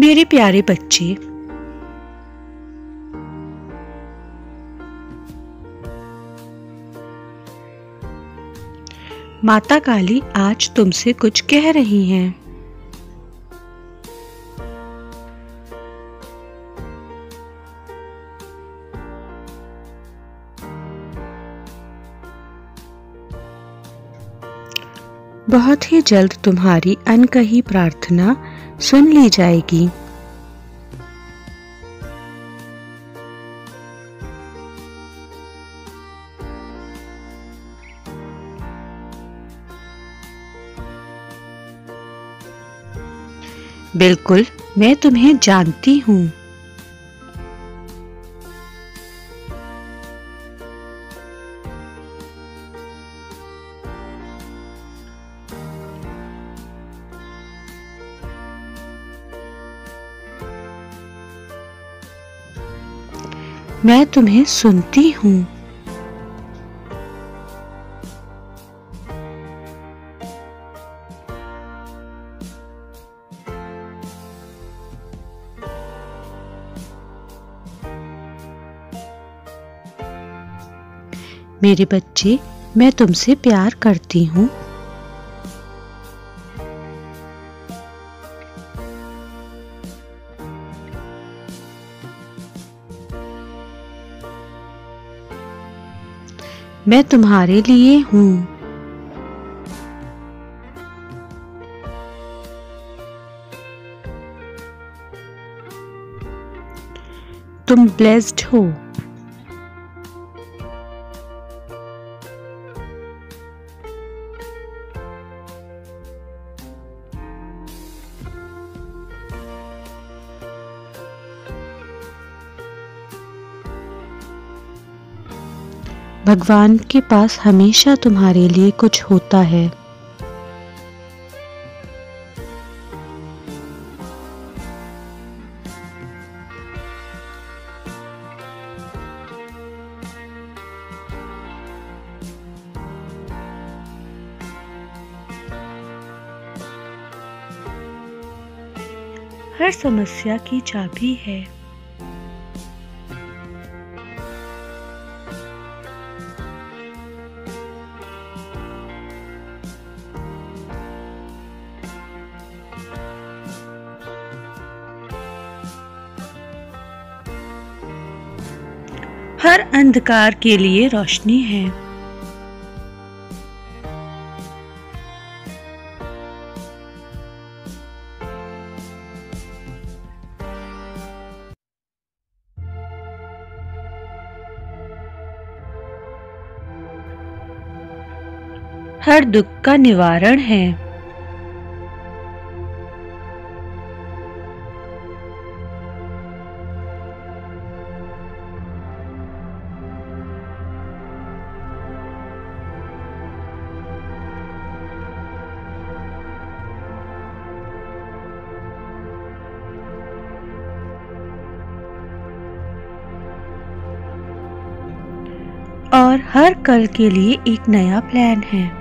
मेरे प्यारे बच्चे, माता काली आज तुमसे कुछ कह रही हैं। बहुत ही जल्द तुम्हारी अनकही प्रार्थना सुन ली जाएगी। बिल्कुल मैं तुम्हें जानती हूँ। मैं तुम्हें सुनती हूँ। मेरे बच्चे मैं तुमसे प्यार करती हूँ। मैं तुम्हारे लिए हूँ। तुम ब्लेस्ड हो। भगवान के पास हमेशा तुम्हारे लिए कुछ होता है। हर समस्या की चाबी है। हर अंधकार के लिए रोशनी है। हर दुख का निवारण है। और हर कल के लिए एक नया प्लान है।